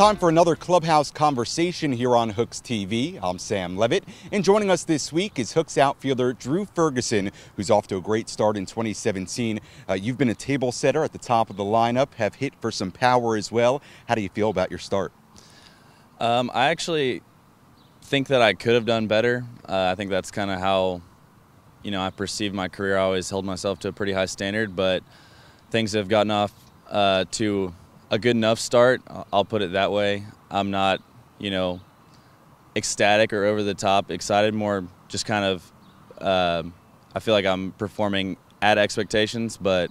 time for another clubhouse conversation here on Hooks TV. I'm Sam Levitt, and joining us this week is Hooks outfielder Drew Ferguson, who's off to a great start in 2017. Uh, you've been a table setter at the top of the lineup, have hit for some power as well. How do you feel about your start? Um, I actually think that I could have done better. Uh, I think that's kind of how, you know, I perceived my career. I always held myself to a pretty high standard, but things have gotten off uh, to a good enough start. I'll put it that way. I'm not, you know, ecstatic or over the top excited. More just kind of, uh, I feel like I'm performing at expectations, but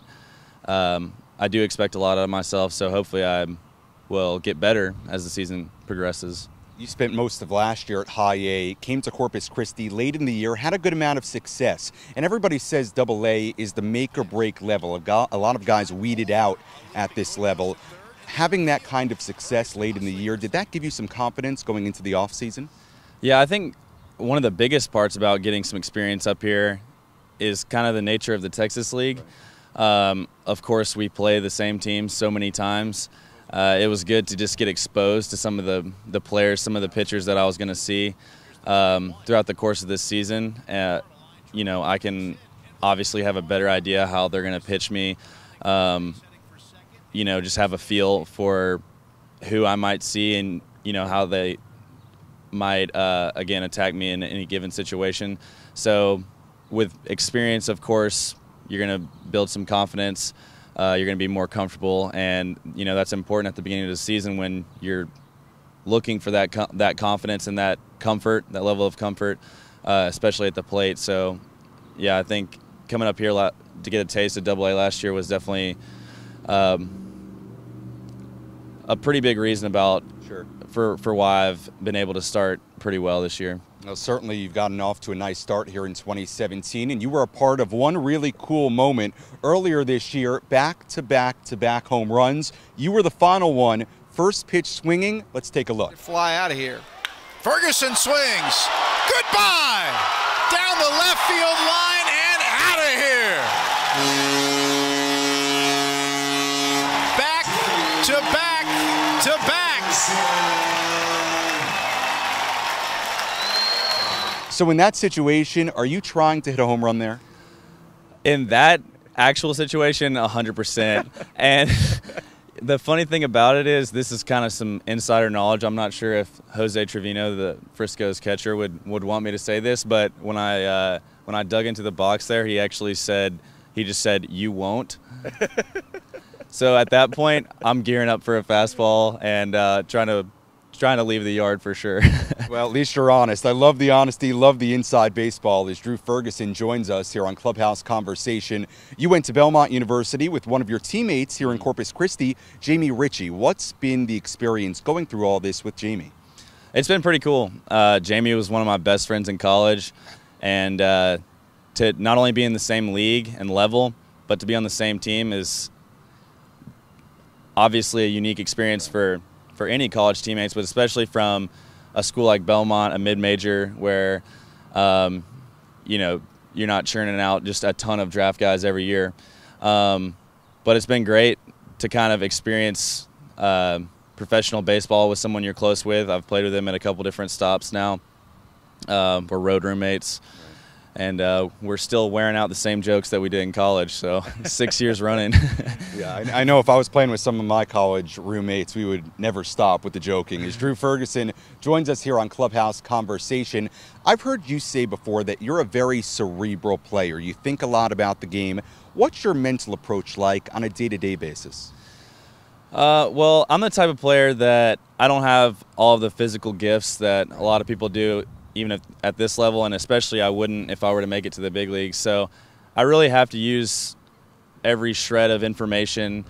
um, I do expect a lot out of myself. So hopefully I will get better as the season progresses. You spent most of last year at High A, came to Corpus Christi late in the year, had a good amount of success. And everybody says Double A is the make or break level. A lot of guys weeded out at this level. Having that kind of success late in the year, did that give you some confidence going into the offseason? Yeah, I think one of the biggest parts about getting some experience up here is kind of the nature of the Texas League. Um, of course, we play the same teams so many times uh, it was good to just get exposed to some of the, the players, some of the pitchers that I was going to see um, throughout the course of this season. Uh, you know, I can obviously have a better idea how they're going to pitch me. Um, you know, just have a feel for who I might see and you know how they might uh, again attack me in any given situation. So, with experience, of course, you're going to build some confidence uh, you're going to be more comfortable, and you know that's important at the beginning of the season when you're looking for that that confidence and that comfort, that level of comfort, uh, especially at the plate. So, yeah, I think coming up here to get a taste of Double A last year was definitely um, a pretty big reason about sure. for for why I've been able to start pretty well this year. Well, certainly you've gotten off to a nice start here in 2017, and you were a part of one really cool moment earlier this year, back to back to back home runs. You were the final one, first pitch swinging. Let's take a look. Fly out of here. Ferguson swings. Goodbye. Down the left field line and out of here. To back. So in that situation, are you trying to hit a home run there? In that actual situation, 100%. and the funny thing about it is this is kind of some insider knowledge. I'm not sure if Jose Trevino, the Frisco's catcher, would, would want me to say this, but when I uh, when I dug into the box there, he actually said he just said you won't. so at that point, I'm gearing up for a fastball and uh, trying to trying to leave the yard for sure. well, at least you're honest. I love the honesty, love the inside baseball as Drew Ferguson joins us here on Clubhouse Conversation. You went to Belmont University with one of your teammates here in Corpus Christi, Jamie Ritchie. What's been the experience going through all this with Jamie? It's been pretty cool. Uh, Jamie was one of my best friends in college, and uh, to not only be in the same league and level, but to be on the same team is obviously a unique experience for for any college teammates, but especially from a school like Belmont, a mid-major, where um, you know you're not churning out just a ton of draft guys every year. Um, but it's been great to kind of experience uh, professional baseball with someone you're close with. I've played with them at a couple different stops now. Uh, we're road roommates and uh, we're still wearing out the same jokes that we did in college. So six years running. yeah, I, I, know if I was playing with some of my college roommates, we would never stop with the joking. As Drew Ferguson joins us here on Clubhouse Conversation, I've heard you say before that you're a very cerebral player. You think a lot about the game. What's your mental approach like on a day-to-day basis? Uh, well, I'm the type of player that I don't have all of the physical gifts that a lot of people do even if, at this level, and especially I wouldn't if I were to make it to the big leagues. So I really have to use every shred of information,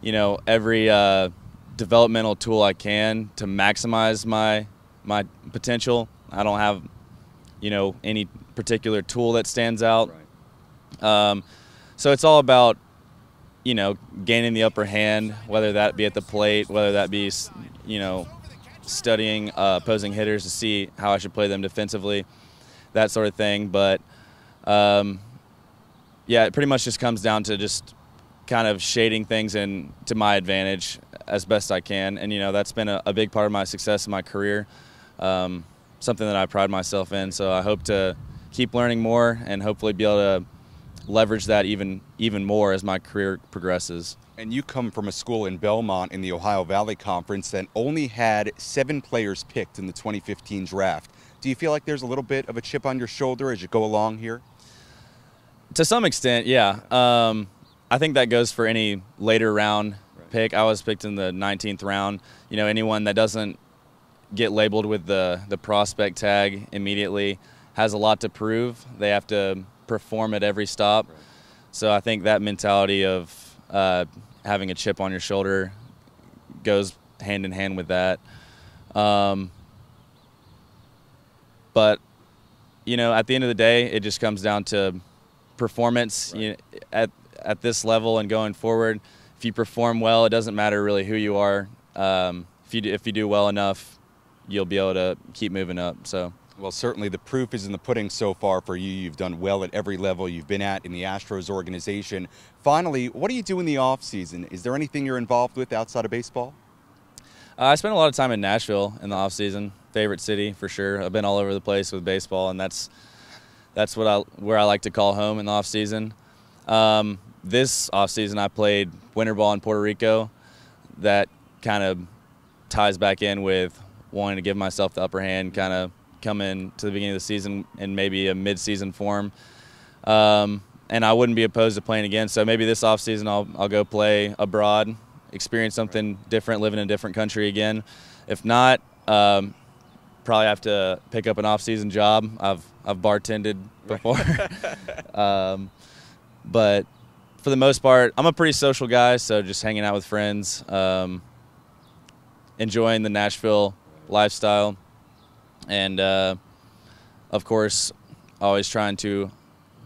you know, every uh, developmental tool I can to maximize my my potential. I don't have, you know, any particular tool that stands out. Right. Um, so it's all about, you know, gaining the upper hand, whether that be at the plate, whether that be, you know, studying uh, opposing hitters to see how I should play them defensively, that sort of thing. But um, yeah, it pretty much just comes down to just kind of shading things in to my advantage as best I can. And you know that's been a, a big part of my success in my career, um, something that I pride myself in. So I hope to keep learning more and hopefully be able to leverage that even even more as my career progresses. And you come from a school in Belmont in the Ohio Valley Conference that only had seven players picked in the 2015 draft. Do you feel like there's a little bit of a chip on your shoulder as you go along here? To some extent, yeah. Um, I think that goes for any later round right. pick. I was picked in the 19th round. You know, anyone that doesn't get labeled with the the prospect tag immediately has a lot to prove. They have to perform at every stop. Right. So I think that mentality of uh, having a chip on your shoulder goes hand in hand with that. Um, but you know, at the end of the day, it just comes down to performance. Right. You know, at at this level and going forward, if you perform well, it doesn't matter really who you are. Um, if you do, if you do well enough, you'll be able to keep moving up. So. Well, certainly the proof is in the pudding so far for you. You've done well at every level you've been at in the Astros organization. Finally, what do you do in the off season? Is there anything you're involved with outside of baseball? Uh, I spend a lot of time in Nashville in the off season. Favorite city for sure. I've been all over the place with baseball, and that's that's what I where I like to call home in the off season. Um, this off season, I played winter ball in Puerto Rico. That kind of ties back in with wanting to give myself the upper hand, kind of come in to the beginning of the season in maybe a mid-season form. Um, and I wouldn't be opposed to playing again. So maybe this offseason I'll, I'll go play abroad, experience something different, live in a different country again. If not, um, probably have to pick up an off-season job. I've I've bartended before, um, but for the most part, I'm a pretty social guy. So just hanging out with friends, um, enjoying the Nashville lifestyle and uh, of course, always trying to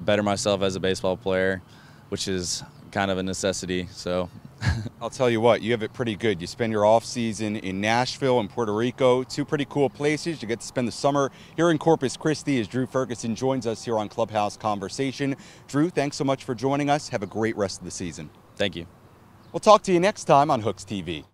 better myself as a baseball player, which is kind of a necessity. So. I'll tell you what, you have it pretty good. You spend your off season in Nashville and Puerto Rico, two pretty cool places. You get to spend the summer here in Corpus Christi as Drew Ferguson joins us here on Clubhouse Conversation. Drew, thanks so much for joining us. Have a great rest of the season. Thank you. We'll talk to you next time on Hooks TV.